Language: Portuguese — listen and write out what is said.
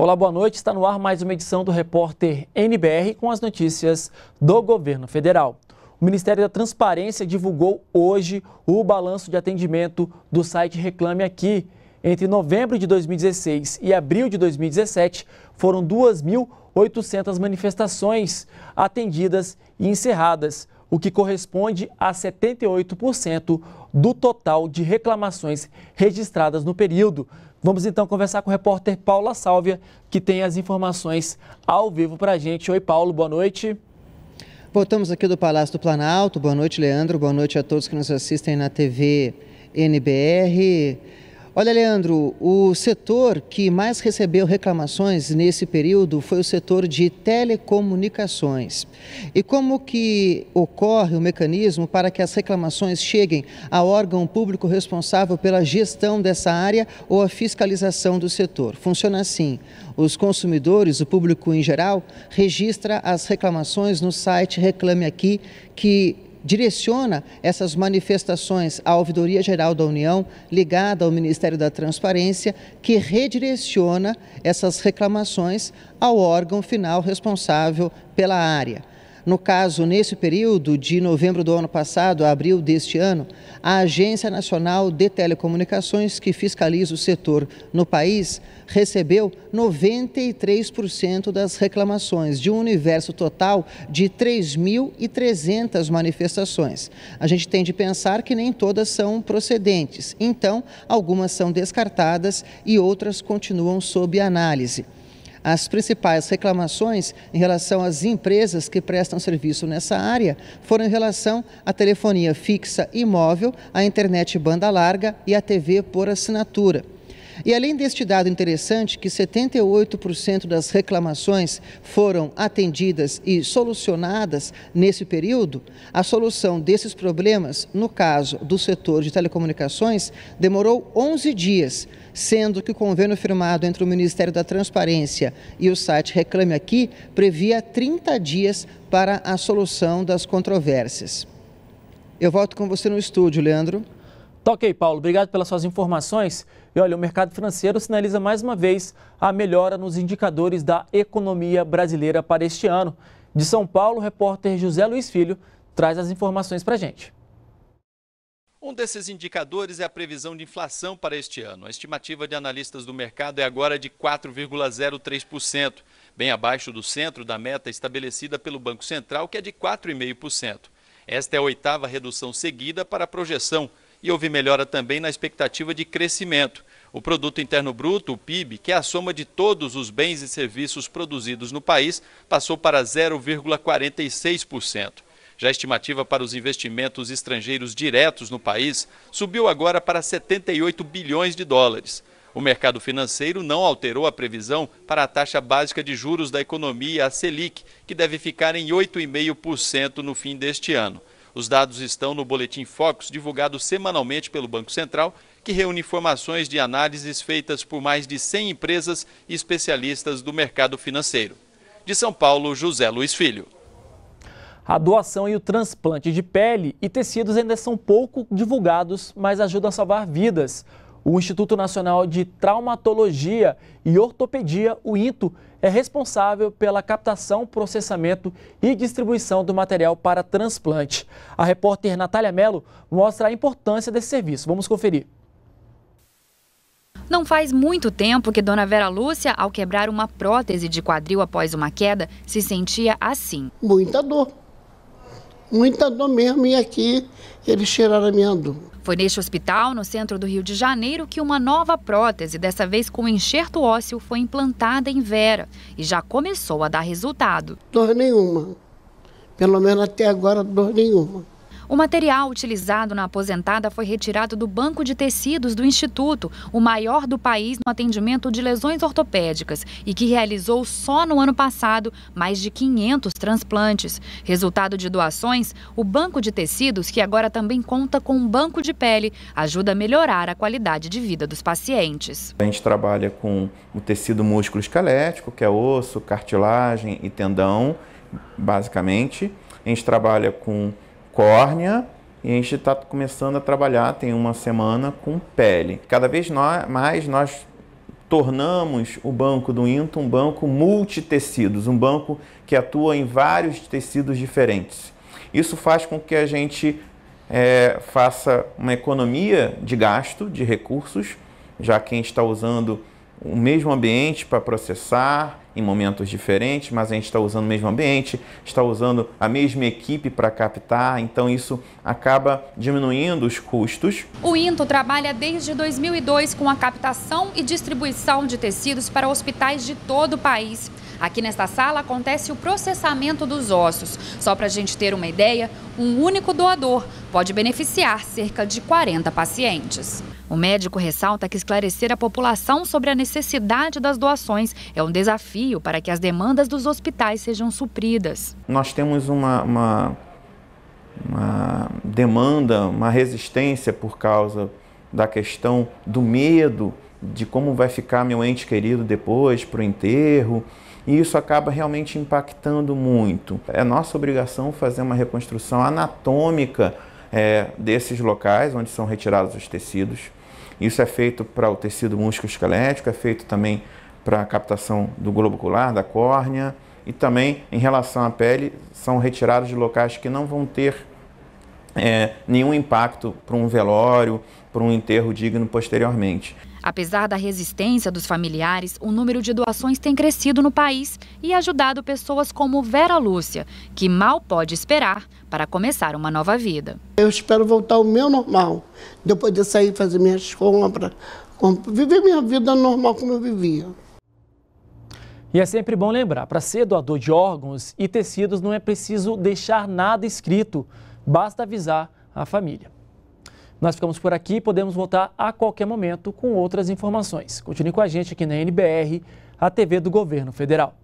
Olá, boa noite. Está no ar mais uma edição do repórter NBR com as notícias do governo federal. O Ministério da Transparência divulgou hoje o balanço de atendimento do site Reclame Aqui. Entre novembro de 2016 e abril de 2017, foram 2.800 manifestações atendidas e encerradas, o que corresponde a 78% do total de reclamações registradas no período. Vamos então conversar com o repórter Paula Sálvia, que tem as informações ao vivo para a gente. Oi, Paulo, boa noite. Voltamos aqui do Palácio do Planalto. Boa noite, Leandro. Boa noite a todos que nos assistem na TV NBR. Olha, Leandro, o setor que mais recebeu reclamações nesse período foi o setor de telecomunicações. E como que ocorre o mecanismo para que as reclamações cheguem ao órgão público responsável pela gestão dessa área ou a fiscalização do setor? Funciona assim: os consumidores, o público em geral, registra as reclamações no site Reclame Aqui, que direciona essas manifestações à Ouvidoria Geral da União, ligada ao Ministério da Transparência, que redireciona essas reclamações ao órgão final responsável pela área. No caso, nesse período de novembro do ano passado a abril deste ano, a Agência Nacional de Telecomunicações, que fiscaliza o setor no país, recebeu 93% das reclamações, de um universo total de 3.300 manifestações. A gente tem de pensar que nem todas são procedentes, então, algumas são descartadas e outras continuam sob análise. As principais reclamações em relação às empresas que prestam serviço nessa área foram em relação à telefonia fixa e móvel, à internet banda larga e à TV por assinatura. E além deste dado interessante, que 78% das reclamações foram atendidas e solucionadas nesse período, a solução desses problemas, no caso do setor de telecomunicações, demorou 11 dias, sendo que o convênio firmado entre o Ministério da Transparência e o site Reclame Aqui previa 30 dias para a solução das controvérsias. Eu volto com você no estúdio, Leandro. Toquei, Paulo. Obrigado pelas suas informações. E olha, o mercado financeiro sinaliza mais uma vez a melhora nos indicadores da economia brasileira para este ano. De São Paulo, o repórter José Luiz Filho traz as informações para a gente. Um desses indicadores é a previsão de inflação para este ano. A estimativa de analistas do mercado é agora de 4,03%, bem abaixo do centro da meta estabelecida pelo Banco Central, que é de 4,5%. Esta é a oitava redução seguida para a projeção e houve melhora também na expectativa de crescimento. O Produto Interno Bruto, o PIB, que é a soma de todos os bens e serviços produzidos no país, passou para 0,46%. Já a estimativa para os investimentos estrangeiros diretos no país subiu agora para 78 bilhões de dólares. O mercado financeiro não alterou a previsão para a taxa básica de juros da economia, a Selic, que deve ficar em 8,5% no fim deste ano. Os dados estão no Boletim Focus, divulgado semanalmente pelo Banco Central, que reúne informações de análises feitas por mais de 100 empresas e especialistas do mercado financeiro. De São Paulo, José Luiz Filho. A doação e o transplante de pele e tecidos ainda são pouco divulgados, mas ajudam a salvar vidas. O Instituto Nacional de Traumatologia e Ortopedia, o INTO, é responsável pela captação, processamento e distribuição do material para transplante. A repórter Natália Mello mostra a importância desse serviço. Vamos conferir. Não faz muito tempo que Dona Vera Lúcia, ao quebrar uma prótese de quadril após uma queda, se sentia assim. Muita dor. Muita dor mesmo. E aqui eles tiraram a minha dor. Foi neste hospital, no centro do Rio de Janeiro, que uma nova prótese, dessa vez com enxerto ósseo, foi implantada em Vera e já começou a dar resultado. Dor nenhuma. Pelo menos até agora, dor nenhuma. O material utilizado na aposentada foi retirado do banco de tecidos do Instituto, o maior do país no atendimento de lesões ortopédicas e que realizou só no ano passado mais de 500 transplantes. Resultado de doações, o banco de tecidos, que agora também conta com um banco de pele, ajuda a melhorar a qualidade de vida dos pacientes. A gente trabalha com o tecido músculo esquelético, que é osso, cartilagem e tendão, basicamente. A gente trabalha com córnea e a gente está começando a trabalhar, tem uma semana, com pele. Cada vez mais nós tornamos o Banco do Into um banco multitecidos, um banco que atua em vários tecidos diferentes. Isso faz com que a gente é, faça uma economia de gasto, de recursos, já que a gente está usando o mesmo ambiente para processar em momentos diferentes, mas a gente está usando o mesmo ambiente, está usando a mesma equipe para captar, então isso acaba diminuindo os custos. O INTO trabalha desde 2002 com a captação e distribuição de tecidos para hospitais de todo o país. Aqui nesta sala acontece o processamento dos ossos. Só para a gente ter uma ideia, um único doador pode beneficiar cerca de 40 pacientes. O médico ressalta que esclarecer a população sobre a necessidade das doações é um desafio para que as demandas dos hospitais sejam supridas. Nós temos uma, uma, uma demanda, uma resistência por causa da questão do medo de como vai ficar meu ente querido depois para o enterro e isso acaba realmente impactando muito. É nossa obrigação fazer uma reconstrução anatômica é, desses locais onde são retirados os tecidos. Isso é feito para o tecido músculo-esquelético, é feito também para a captação do globo ocular, da córnea, e também em relação à pele, são retirados de locais que não vão ter é, nenhum impacto para um velório, para um enterro digno posteriormente. Apesar da resistência dos familiares, o número de doações tem crescido no país e ajudado pessoas como Vera Lúcia, que mal pode esperar para começar uma nova vida. Eu espero voltar ao meu normal, depois de sair fazer minhas compras, viver minha vida normal como eu vivia. E é sempre bom lembrar, para ser doador de órgãos e tecidos não é preciso deixar nada escrito, basta avisar a família. Nós ficamos por aqui e podemos voltar a qualquer momento com outras informações. Continue com a gente aqui na NBR, a TV do Governo Federal.